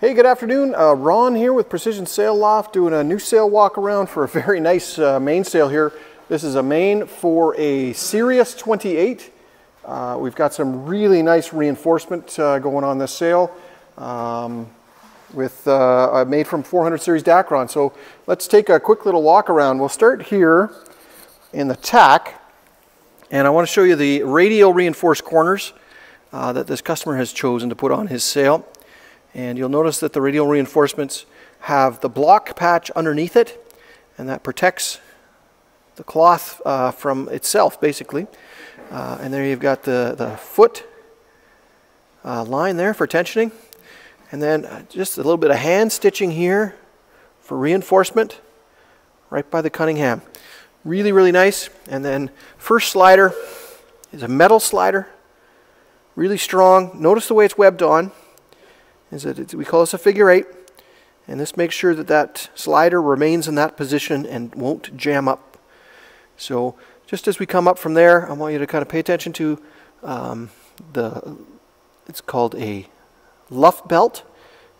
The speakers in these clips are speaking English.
Hey, good afternoon. Uh, Ron here with Precision Sail Loft doing a new sail walk around for a very nice uh, mainsail here. This is a main for a Sirius 28. Uh, we've got some really nice reinforcement uh, going on this sail um, with uh, made from 400 series Dacron. So let's take a quick little walk around. We'll start here in the tack and I want to show you the radial reinforced corners uh, that this customer has chosen to put on his sail. And you'll notice that the radial reinforcements have the block patch underneath it, and that protects the cloth uh, from itself, basically. Uh, and there you've got the, the foot uh, line there for tensioning. And then uh, just a little bit of hand stitching here for reinforcement right by the Cunningham. Really, really nice. And then first slider is a metal slider, really strong. Notice the way it's webbed on is that we call this a figure eight. And this makes sure that that slider remains in that position and won't jam up. So just as we come up from there, I want you to kind of pay attention to um, the, it's called a luff belt.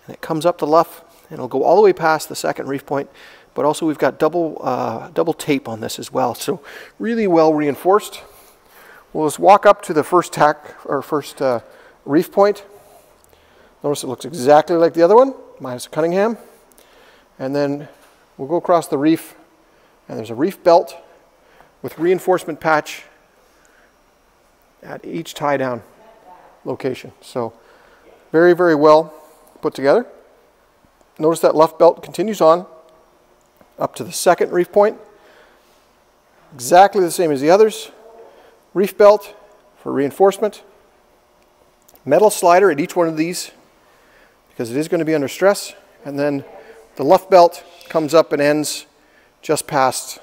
And it comes up the luff and it'll go all the way past the second reef point. But also we've got double, uh, double tape on this as well. So really well reinforced. We'll just walk up to the first tack or first uh, reef point Notice it looks exactly like the other one, minus Cunningham. And then we'll go across the reef, and there's a reef belt with reinforcement patch at each tie down location. So very, very well put together. Notice that luff belt continues on up to the second reef point. Exactly the same as the others. Reef belt for reinforcement. Metal slider at each one of these because it is going to be under stress. And then the luff belt comes up and ends just past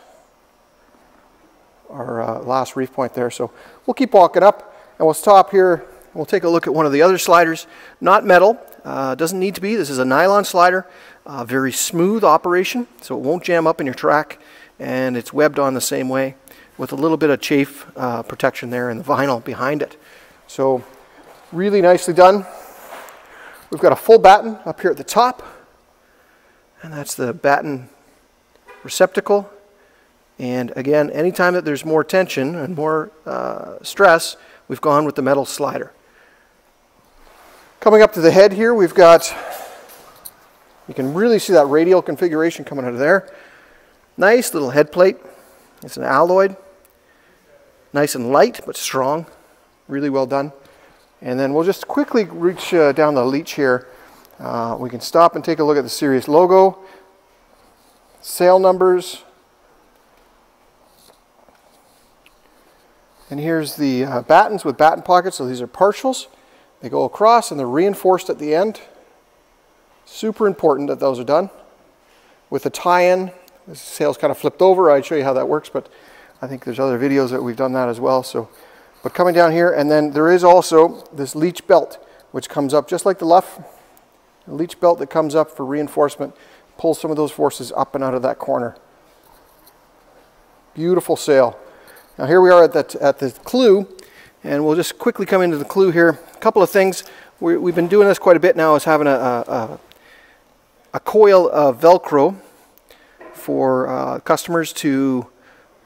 our uh, last reef point there. So we'll keep walking up and we'll stop here. We'll take a look at one of the other sliders. Not metal, uh, doesn't need to be. This is a nylon slider, uh, very smooth operation, so it won't jam up in your track. And it's webbed on the same way with a little bit of chafe uh, protection there and the vinyl behind it. So really nicely done. We've got a full batten up here at the top, and that's the batten receptacle. And again, anytime that there's more tension and more uh, stress, we've gone with the metal slider. Coming up to the head here, we've got, you can really see that radial configuration coming out of there. Nice little head plate. It's an alloyed. Nice and light, but strong. Really well done. And then we'll just quickly reach uh, down the leech here. Uh, we can stop and take a look at the Sirius logo, sail numbers, and here's the uh, battens with batten pockets. So these are partials. They go across and they're reinforced at the end. Super important that those are done. With the tie-in, the sail's kind of flipped over. I'd show you how that works, but I think there's other videos that we've done that as well. So but coming down here, and then there is also this leech belt, which comes up just like the luff. A leech belt that comes up for reinforcement, pulls some of those forces up and out of that corner. Beautiful sail. Now here we are at, that, at the clew, and we'll just quickly come into the clew here. A couple of things. we have been doing this quite a bit now, is having a, a, a coil of Velcro for uh, customers to,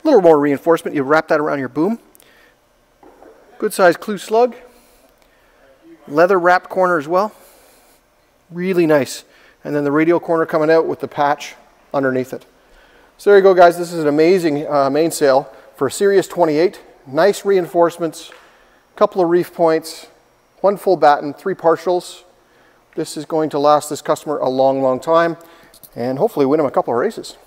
a little more reinforcement. You wrap that around your boom. Good sized clew slug. Leather wrapped corner as well. Really nice. And then the radial corner coming out with the patch underneath it. So there you go guys. This is an amazing uh, mainsail for a Sirius 28. Nice reinforcements, couple of reef points, one full batten, three partials. This is going to last this customer a long, long time and hopefully win him a couple of races.